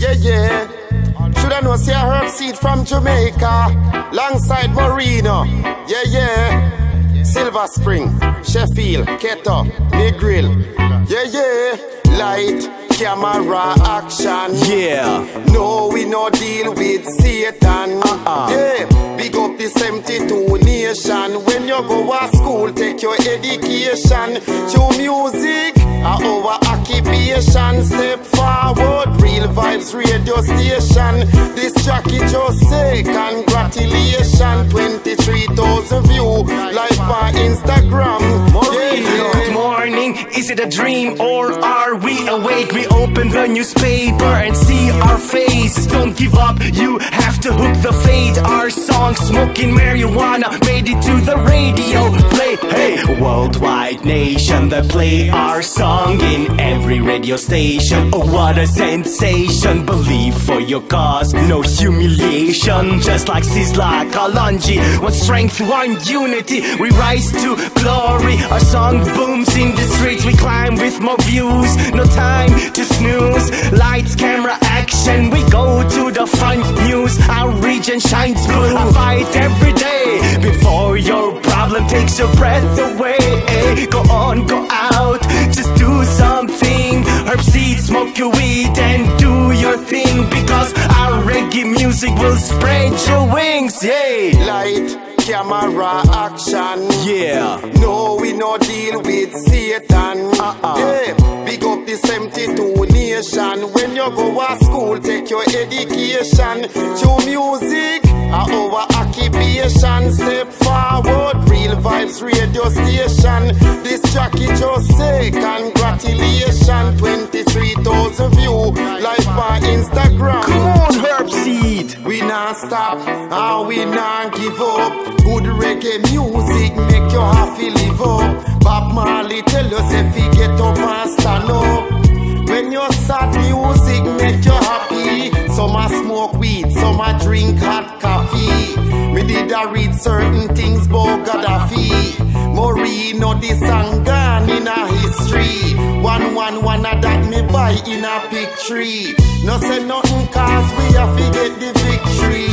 Yeah, yeah. Shoulda know see a Herbseed from Jamaica, alongside Moreno. Yeah, yeah. Silver Spring, Sheffield, Keto, Negril. Yeah, yeah. Light, camera, action. Yeah. No, we no deal with Satan. Uh-uh. Yeah, big up the 72 nation. When you go to school, take your education. Show music, our occupation. Step forward, real vibes radio station. This just say congratulations. 23,000 view live on Instagram. Yeah, yeah. Good morning, is it a dream or are we awake? We open the newspaper and see our face. Don't give up, you have to hook the fade. Our smoking marijuana, made it to the radio. Play, hey, worldwide nation that play our song in every radio station. Oh, what a sensation! Believe for your cause, no humiliation. Just like Sizzla Kalonji, one strength, one unity. We rise to glory. Our song booms in the streets. We climb with more views. No time to snooze. Lights, camera, action. We go to the front news. Our region shines blue. I fight every day before your problem takes your breath away. Go on, go out. Just do something. Herbseed, smoke your weed, and do your thing. Because our reggae music will spread your wings. Yay! Light, camera, action. Yeah. No, no deal with Satan. Uh-uh. Yeah, big up the 72 nation. When you go to school, take your education. Show music, our occupation. Step forward, real vibes radio station. This jockey just say congratulations. 23,000 view live on Instagram. Come on, Herbseed. We not stop and we not give up. Good reggae music make you happy a drink hot coffee. Me did a read certain things about Gaddafi. Know the song gone in a history. One one one a that me buy in a tree. No say nothing cause we have to get the victory.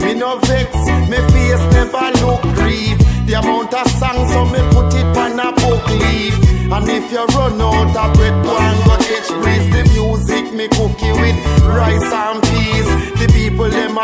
Me no vex, me face never look grief. The amount of songs so me put it on a book leaf. And if you run out of bread, go and go catch breeze. The music me cook it with rice and peas.